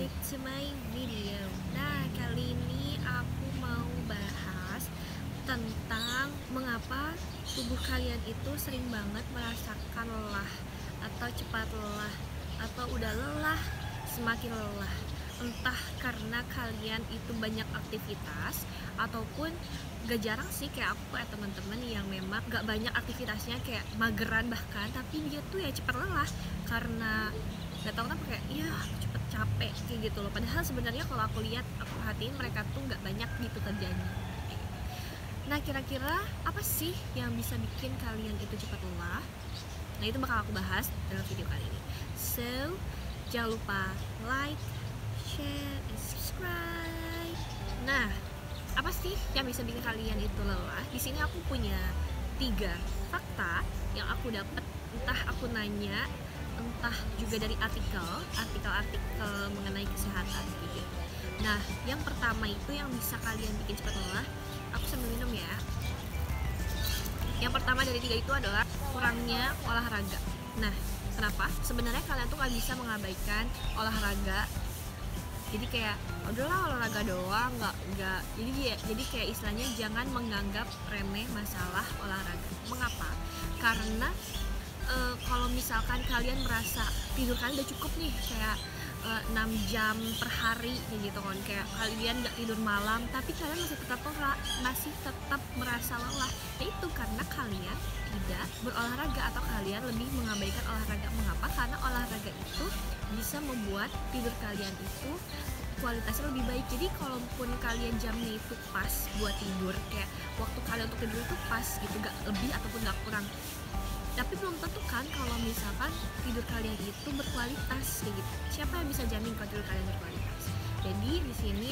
back to my video Nah kali ini aku mau bahas tentang mengapa tubuh kalian itu sering banget merasakan lelah Atau cepat lelah Atau udah lelah semakin lelah. Entah karena kalian itu banyak aktivitas Ataupun gak jarang sih kayak aku kayak teman-teman yang memang gak banyak aktivitasnya kayak mageran bahkan Tapi dia tuh ya cepat lelah karena gak tau kenapa kayak iya cepet capek kayak gitu loh. Padahal sebenarnya kalau aku lihat aku perhatiin mereka tuh nggak banyak gitu kerjanya. Nah kira-kira apa sih yang bisa bikin kalian itu cepat lelah? Nah itu bakal aku bahas dalam video kali ini. So jangan lupa like share and subscribe. Nah apa sih yang bisa bikin kalian itu lelah? Di sini aku punya tiga fakta yang aku dapat entah aku nanya entah juga dari artikel artikel-artikel mengenai kesehatan gitu nah yang pertama itu yang bisa kalian bikin cepat lelah aku sambil minum ya. Yang pertama dari tiga itu adalah kurangnya olahraga. Nah kenapa? Sebenarnya kalian tuh nggak bisa mengabaikan olahraga. Jadi kayak udahlah olahraga doang nggak nggak. Jadi ya jadi kayak istilahnya jangan menganggap remeh masalah olahraga. Mengapa? Karena uh, kalau misalkan kalian merasa tidur kalian udah cukup nih kayak uh, 6 jam per hari gitu kan. Kayak kalian nggak tidur malam tapi kalian masih tetap masih tetap merasa lelah. Ya itu karena kalian tidak berolahraga atau kalian lebih mengabaikan olahraga. Mengapa? Karena olahraga itu bisa membuat tidur kalian itu kualitasnya lebih baik. Jadi kalaupun kalian jamnya itu pas buat tidur kayak waktu kalian untuk tidur itu pas gitu gak lebih ataupun gak kurang tapi belum tentu kan kalau misalkan tidur kalian itu berkualitas kayak gitu. Siapa yang bisa jamin kalau tidur kalian berkualitas? Jadi di sini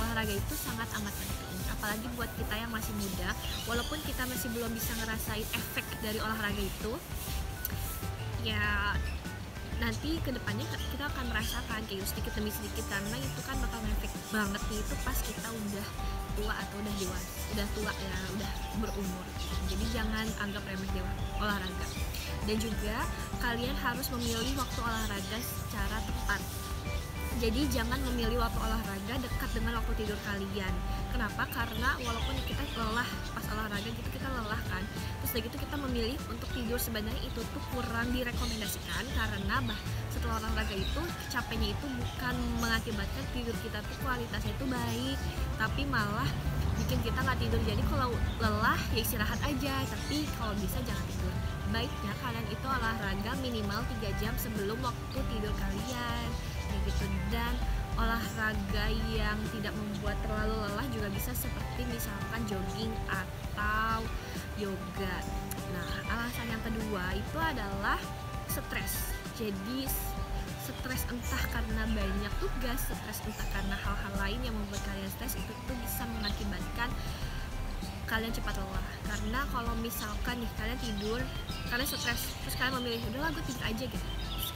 olahraga itu sangat amat penting. Apalagi buat kita yang masih muda walaupun kita masih belum bisa ngerasain efek dari olahraga itu ya nanti ke depannya kita akan merasakan kayak sedikit demi sedikit karena itu kan bakal ngefek banget itu pas kita udah tua atau udah dewasa udah tua ya udah berumur. Jadi jangan anggap remeh dewa olahraga. Dan juga kalian harus memilih waktu olahraga secara tepat. Jadi jangan memilih waktu olahraga dekat dengan waktu tidur kalian. Kenapa? Karena walaupun kita lelah pas olahraga kita terus lagi itu kita memilih untuk tidur sebenarnya itu tuh kurang direkomendasikan karena bah setelah olahraga itu capeknya itu bukan mengakibatkan tidur kita tuh kualitasnya itu baik tapi malah bikin kita nggak tidur. Jadi kalau lelah ya istirahat aja. Tapi kalau bisa jangan tidur. Baiknya kalian itu olahraga minimal 3 jam sebelum waktu tidur kalian. Kayak gitu. Dan olahraga yang tidak membuat terlalu lelah juga bisa seperti misalkan jogging atau yoga. Nah alasan yang kedua itu adalah stres. Jadi stres entah karena banyak tugas stres entah karena hal-hal lain yang membuat kalian stres itu tuh bisa mengakibatkan kalian cepat lelah. Karena kalau misalkan nih kalian tidur kalian stres terus kalian memilih udahlah gue tidur aja gitu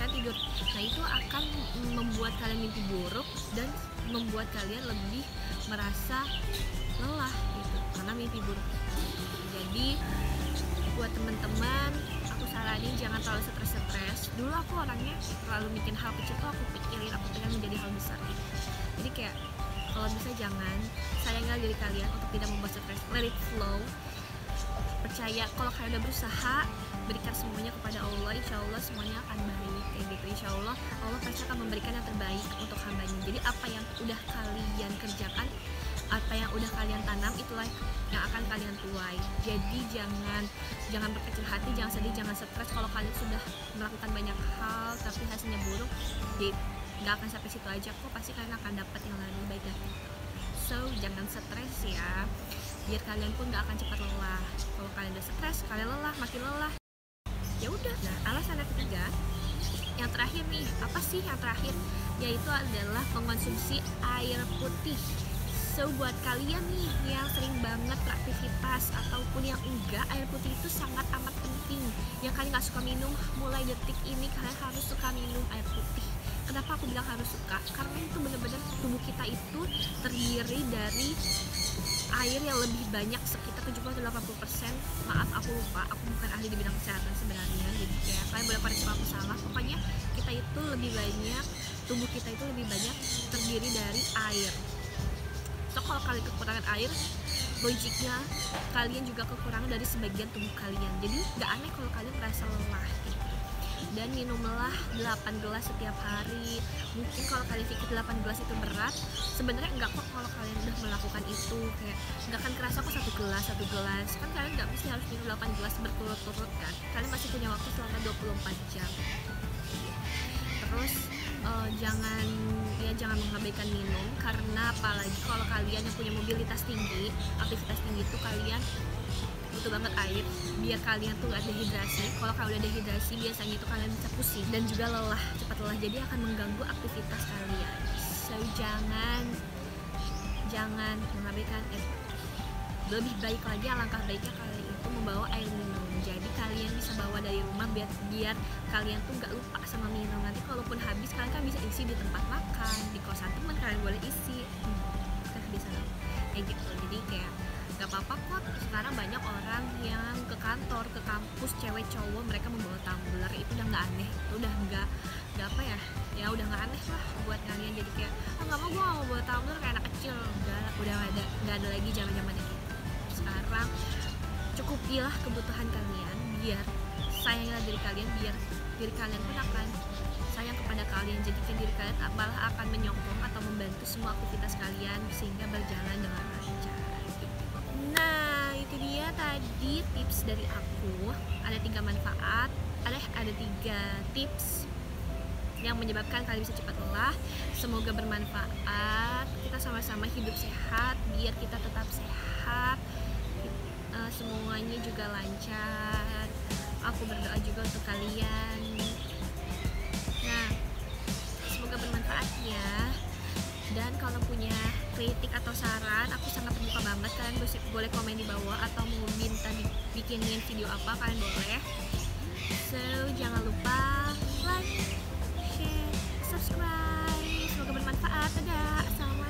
kalian tidur. Nah itu akan membuat kalian mimpi buruk dan membuat kalian lebih merasa lelah gitu karena mimpi buruk. Jadi buat teman-teman aku saranin jangan terlalu stres-stres. Dulu aku orangnya terlalu bikin hal kecil tuh aku pikirin aku pengen menjadi hal besar gitu. Jadi kayak kalau bisa jangan sayanglah diri kalian untuk tidak membuat stres. Let it flow. Percaya kalau kalian udah berusaha berikan semuanya kepada Allah insya Allah semuanya akan baik kayak gitu. Insya Allah Allah pasti akan memberikan yang terbaik untuk hambanya. Jadi apa yang udah kalian kerjakan apa yang udah kalian tanam itulah yang akan kalian tuai. Jadi jangan jangan berkecil hati jangan sedih jangan stres. Kalau kalian sudah melakukan banyak hal tapi hasilnya buruk jadi nggak akan sampai situ aja kok. Pasti kalian akan dapat yang lebih baik dari itu. So jangan stres ya. Biar kalian pun nggak akan cepat lelah. Kalau kalian udah stres kalian lelah makin lelah ya udah nah alasan yang ketiga yang terakhir nih apa sih yang terakhir yaitu adalah mengonsumsi air putih So buat kalian nih yang sering banget beraktivitas ataupun yang enggak, air putih itu sangat amat penting. Yang kalian nggak suka minum, mulai detik ini kalian harus suka minum air putih. Kenapa aku bilang harus suka? Karena itu bener-bener tubuh kita itu terdiri dari air yang lebih banyak sekitar 70-80% maaf aku lupa. Aku bukan ahli di bidang kesehatan sebenarnya. Jadi kayak kalian boleh pada aku salah. Pokoknya kita itu lebih banyak tubuh kita itu lebih banyak terdiri dari air. So kalau kalian kekurangan air logiknya kalian juga kekurangan dari sebagian tubuh kalian. Jadi nggak aneh kalau kalian merasa lelah dan minumlah 8 gelas setiap hari. Mungkin kalau kalian pikir 8 gelas itu berat sebenarnya enggak kok kalau kalian udah melakukan itu. Kayak nggak akan kerasa kok satu gelas satu gelas. Kan kalian nggak mesti harus minum 8 gelas berturut-turut kan? Kalian masih punya waktu selama 24 jam. Terus uh, jangan ya jangan mengabaikan minum karena apalagi kalau kalian yang punya mobilitas tinggi aktivitas tinggi itu kalian butuh banget air biar kalian tuh gak dehidrasi. Kalau kalian udah dehidrasi biasanya itu kalian bisa pusing dan juga lelah cepat lelah. Jadi akan mengganggu aktivitas kalian. So jangan jangan mengabaikan eh, lebih baik lagi alangkah baiknya kalian itu membawa air minum. Jadi kalian bisa bawa dari rumah biar biar kalian tuh nggak lupa sama minum. Nanti kalaupun habis kalian kan bisa isi di tempat makan di kosan teman kalian boleh isi. Hmm, bisa. Kayak gitu. Jadi kayak gak apa-apa kok. Sekarang banyak orang yang ke kantor ke kampus cewek cowok mereka membawa tumbler. Itu udah nggak aneh. Itu udah nggak nggak apa ya? Ya udah nggak aneh lah buat kalian. Jadi kayak oh nggak mau gue mau bawa tumbler kayak anak kecil. Udah udah ada nggak ada lagi zaman zamannya gitu sekarang cukupilah kebutuhan kalian biar sayanglah diri kalian biar diri kalian pun akan sayang kepada kalian. Jadikan diri kalian malah akan menyokong atau membantu semua aktivitas kalian sehingga berjalan dengan lancar Nah, itu dia tadi tips dari aku. Ada tiga manfaat, ada ada tiga tips yang menyebabkan kalian bisa cepat lelah. Semoga bermanfaat. Kita sama-sama hidup sehat, biar kita tetap sehat. Uh, semuanya juga lancar. Aku berdoa juga untuk kalian. Nah, semoga bermanfaat ya dan kalau punya kritik atau saran aku sangat terbuka banget. Kalian boleh komen di bawah atau mau minta bikinin video apa kalian boleh. So jangan lupa like share subscribe. Semoga bermanfaat. Dadah. Assalamualaikum.